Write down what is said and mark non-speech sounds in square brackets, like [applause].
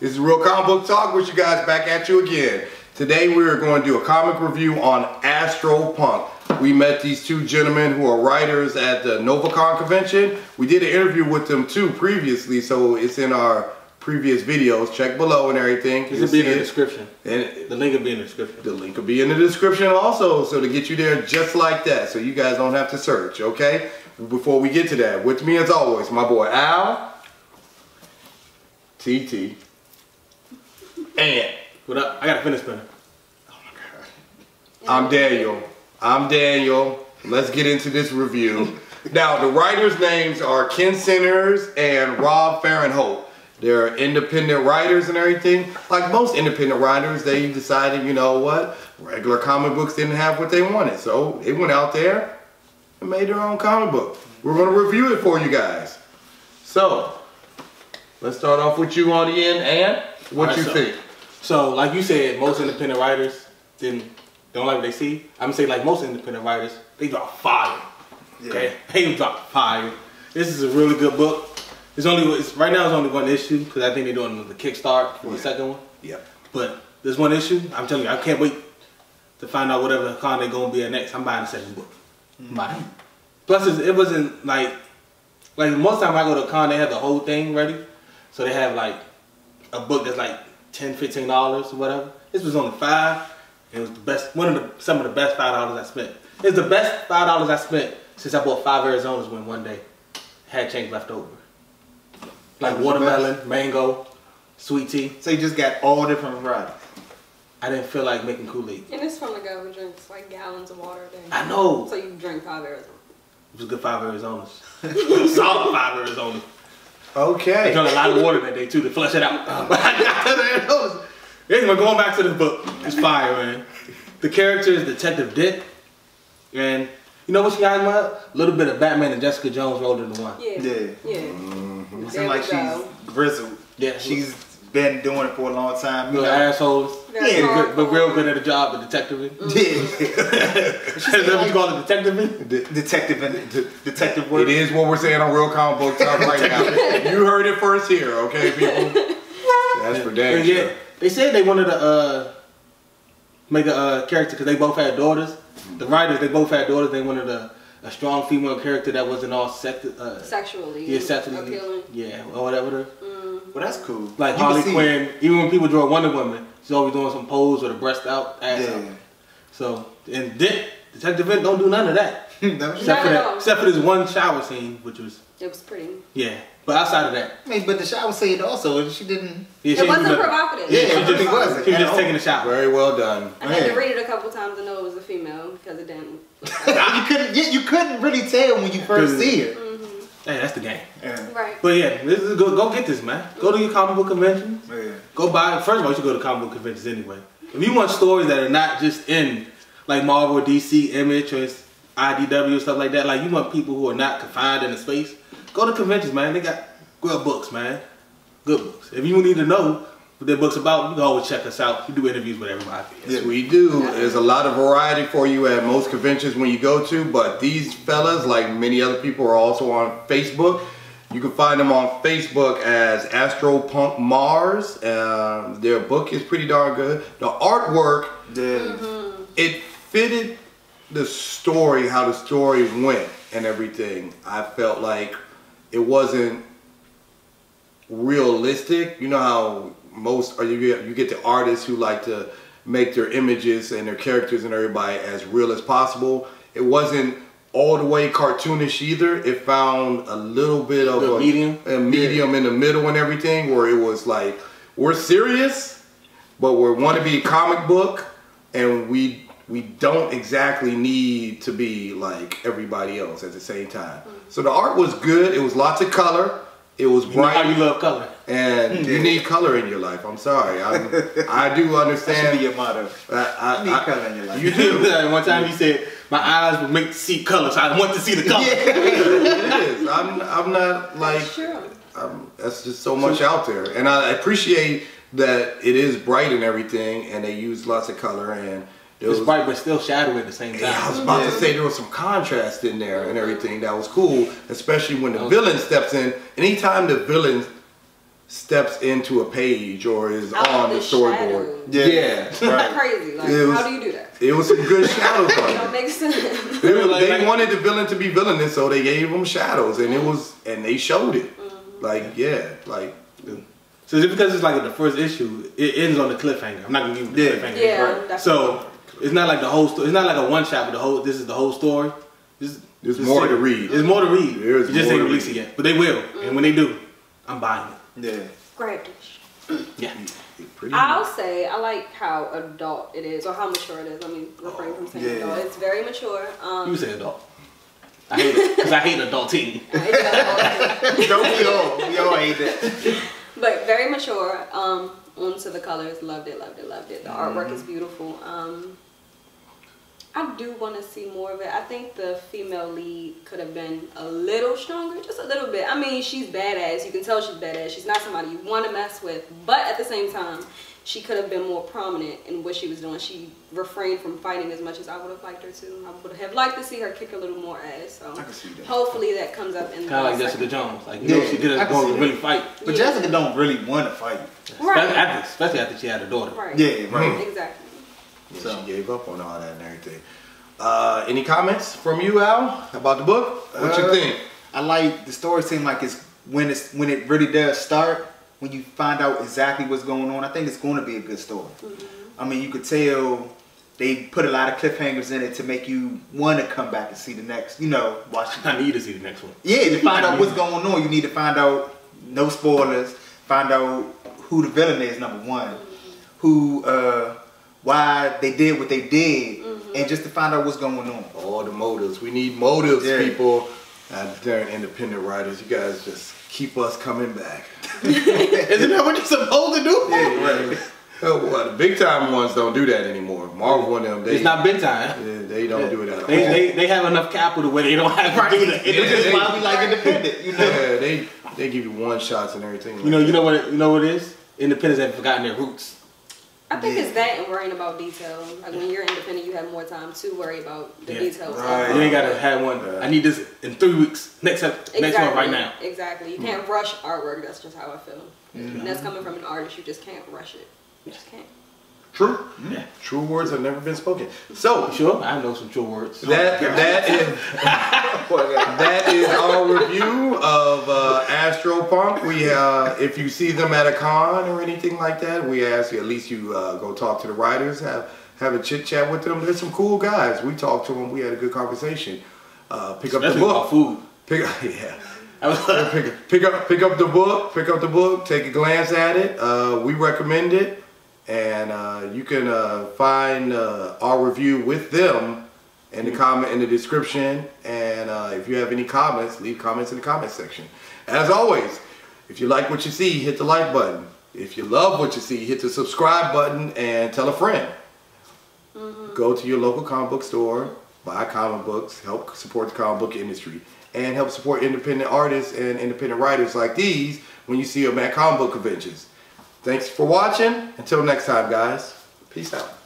This is Real Comic Book Talk with you guys back at you again. Today we are going to do a comic review on Astro Punk. We met these two gentlemen who are writers at the NovaCon convention. We did an interview with them too previously, so it's in our previous videos. Check below and everything. Will be in the description. And the link will be in the description. The link will be in the description also, so to get you there just like that, so you guys don't have to search, okay? Before we get to that, with me as always, my boy Al, TT, and what up? I got a finish spinner. Oh my god. I'm Daniel. I'm Daniel. Let's get into this review. now, the writers' names are Ken Sinners and Rob Fahrenholt. They're independent writers and everything. Like most independent writers, they decided, you know what, regular comic books didn't have what they wanted. So they went out there and made their own comic book. We're going to review it for you guys. So, let's start off with you on the end, and what right, you so, think? So, like you said, most independent writers didn't don't like what they see. I'm gonna say like most independent writers, they drop fire. Yeah. Okay, they drop fire. This is a really good book. It's only it's, right now. It's only one issue because I think they're doing the kickstart for yeah. the second one. Yeah. But there's one issue. I'm telling you, I can't wait to find out whatever con they're gonna be at next. I'm buying the second book. Mm -hmm. Plus, it wasn't like like most time I go to con, they have the whole thing ready, so they have like a book that's like 10 15 dollars or whatever. This was only five. It was the best, one of the some of the best five dollars I spent. It's the best five dollars I spent since I bought five Arizonas when one day had change left over like watermelon, mango, sweet tea. So you just got all different varieties. I didn't feel like making Kool-Aid. And it's from the guy who drinks like gallons of water a day. I know. So you drink five Arizonas. It was a good five Arizonas. [laughs] Solid five Arizonas. Okay. I drank a lot of water that day too to flush it out. [laughs] anyway, going back to the book, it's fire, man. The character is Detective Dick, and you know what she got in mind? A little bit of Batman and Jessica Jones rolled into one. Yeah. Yeah. Yeah. Mm-hmm. It seems like she's grizzled. Yeah. She's been doing it for a long time. You know, assholes. yeah, good, but real good at a job of detectiving. Mm -hmm. Yeah. [laughs] Is that what you call it, detectiving? De detectiving. De detective work. It is what we're saying on Real Comic Book Talk right now. [laughs] You heard it first here, okay, people? That's for dang yeah. They said they wanted to uh, make a uh, character because they both had daughters the writers they both had daughters. They wanted a, a strong female character that wasn't all sect, uh, sexually yeah sexually appealing. yeah or whatever. Mm. Well, that's cool. Like you Harley Quinn, even when people draw Wonder Woman, she's always doing some pose with a breast out, ass yeah. out. So and Dick, Detective Dent don't do none of that. [laughs] except, for that except for this one shower scene, which was it was pretty. Yeah, but outside of that, I mean, but the shower scene also she didn't. Yeah, she it wasn't provocative. Yeah, yeah, she just wasn't. She was just taking a shower. Very well done. I had to read it a couple times to know it was a female because it didn't. [laughs] you couldn't. You couldn't really tell when you first see it. Mm -hmm. Hey, that's the game. Yeah. Right. But yeah, this is, go, go get this, man. Go to your comic book conventions. Yeah. Go buy. First of all, you should go to comic book conventions anyway. If you want stories that are not just in like Marvel, DC, Image, or IDW stuff like that, like you want people who are not confined in a space Go to conventions, man. They got good books, man. Good books. If you need to know what their book's about, you can always check us out. We do interviews with everybody. Yes, we do. There's a lot of variety for you at most conventions when you go to, but these fellas, like many other people, are also on Facebook. You can find them on Facebook as Astro Punk Mars. Uh, their book is pretty darn good. The artwork, mm -hmm. it fitted the story, how the story went and everything. I felt like it wasn't realistic. You know how most or you get you get the artists who like to make their images and their characters and everybody as real as possible. It wasn't all the way cartoonish either. It found a little bit of a medium, a medium yeah. in the middle and everything, where it was like we're serious, but we want to be a comic book, and we we don't exactly need to be like everybody else at the same time. Mm. So the art was good. It was lots of color. It was bright. You, know you love color. And hmm. you need color in your life. I'm sorry. I, I do understand. [laughs] That should be your motto. I, I, you need I, color in your life. You do. [laughs] One time you said, my eyes will make see color, so I want to see the color. Yeah. it is. I'm, I'm not like, sure. I'm, that's just so much out there. And I appreciate that it is bright and everything, and they use lots of color and it was bright but still shadowy at the same time. Yeah, I was about yeah. to say there was some contrast in there and everything that was cool, especially when the villain steps in. Anytime the villain steps into a page or is Out on the the storyboard. shadows. Yeah. Right. Crazy. Like, It was- how do you do that? It was some good shadows [laughs] on It it. don't make sense. They, Like- they like- wanted the villain to be villainous, so they gave him shadows, and it was, and they showed it. Mm-hmm. Like, yeah, like, So just because it's like the first issue, it ends on the cliffhanger. I'm not gonna give you the Yeah. cliffhanger. Yeah, Right. So it's not like the whole story. It's not like a one shot with the whole. This is the whole story. This, There's this more series- to read. There's more to read. There is you just more ain't to released it read. yet, but they will. And when they do, I'm buying it. Yeah. Grab this. [clears throat] Yeah. pretty I'll say I like how adult it is, or how mature it is. Let me refrain from saying Yeah. adult. It's very mature. Um, You say adult. I [laughs] hate it because I hate adult teen. it's [laughs] Don't we all? We all hate that. [laughs] but very mature. Um, onto the colors, loved it, loved it, loved it. The artwork Mm-hmm. is beautiful. Um, I do want to see more of it. I think the female lead could have been a little stronger, just a little bit. I mean, she's badass. You can tell she's badass. She's not somebody you want to mess with, but at the same time, she could have been more prominent in what she was doing. She refrained from fighting as much as I would have liked her to. I would have liked to see her kick a little more ass. So I can see that. hopefully that comes up in the Kind of like Jessica Jones. Like you know, Yeah, she did I not can to really fight. But Yeah. Jessica don't really want to fight. Right. Especially after, especially after she had a daughter. Right. Yeah, right. Exactly. Yeah, So- she gave up on all that and everything. Uh, any comments from you, Al, about the book? What you Uh, think? I like the story. Seem like it's when it's when it really does start. When you find out exactly what's going on, I think it's going to be a good story. I mean, you could tell they put a lot of cliffhangers in it to make you want to come back and see the next. You know, watch. I need to see the next one. Yeah, to find out what's [laughs] going on, you need to find out. No spoilers. Find out who the villain is. Number one, who, uh, why they did what they did, and just to find out what's going on. All the motives. We need motives, Yeah. people. Uh, they're independent writers. You guys just keep us coming back. [laughs] [laughs] Isn't that what you're supposed to do? Yeah, right. Oh, well, the big time ones don't do that anymore. Marvel and them, they, It's not big time. they, they don't do it at all. They, they, they have enough capital where they don't have to do that. And this is they- why we like independent, you know. yeah, they they give you one shots and everything. You know, you know what, it, you know what it is? Independents have forgotten their roots. I think Yeah. it's that and worrying about detail. Like when you're independent, you have more time to worry about the Yeah. details. Right. You ain't gotta have one. I need this in three weeks. Next up, Exactly. next one right now. Exactly. You hmm. can't rush artwork. That's just how I feel. And that's coming from an artist. You just can't rush it. You just can't. True. Yeah. True words have never been spoken. So sure? I know some true words. that that is [laughs] [laughs] that is our review of uh, Astro Punk. We uh, if you see them at a con or anything like that, we ask you at least you uh, go talk to the writers, have have a chit chat with them. They're some cool guys. We talked to them. We had a good conversation. Uh, pick up the Especially book. food. Pick up, [laughs] yeah. I was- pick, pick up pick up the book pick up the book take a glance at it uh, we recommend it and uh, you can uh, find uh, our review with them in the comment in the description. And uh, if you have any comments leave comments in the comment section. As always if you like what you see hit the like button. If you love what you see hit the subscribe button and tell a friend. Go to your local comic book store, buy comic books, help support the comic book industry, and help support independent artists and independent writers like these when you see them at comic book conventions. Thanks for watching. Until next time, guys. Peace out.